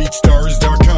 BeatStars.com.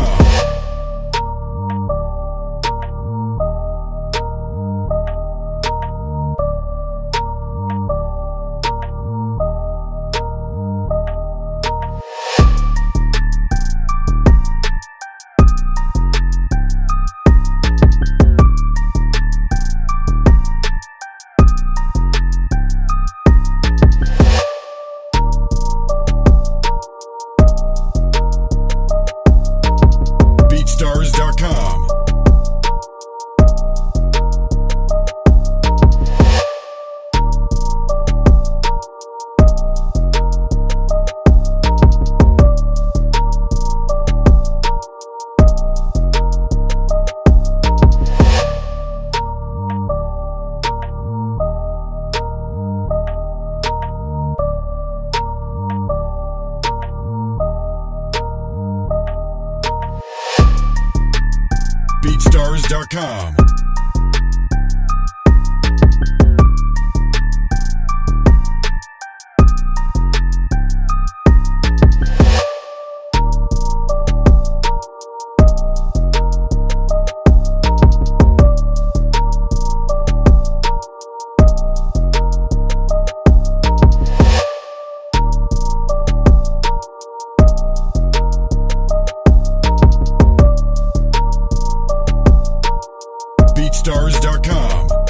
BeatStars.com. BeatStars.com.